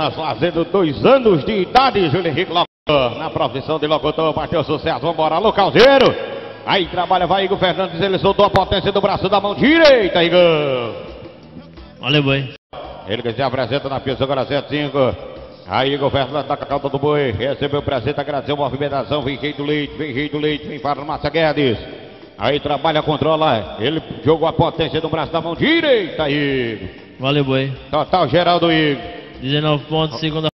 Nós fazendo dois anos de idade, Júlio Henrique Locutor. Na profissão de locutor, bateu sucesso, vambora, localzeiro. Aí trabalha, vai Igor Fernandes, ele soltou a potência do braço da mão direita, Igor. Valeu, boi. Ele que se apresenta na pista agora 7-5. Aí Igor Fernandes da cauda do boi. Recebeu o presente, agradeceu a movimentação. Vem rei do leite, vem rei do leite, vem farmácia Guedes. Aí trabalha, controla. Ele jogou a potência do braço da mão direita, Igor. Valeu, boi. Total geral do Igor. 19 pontos, segunda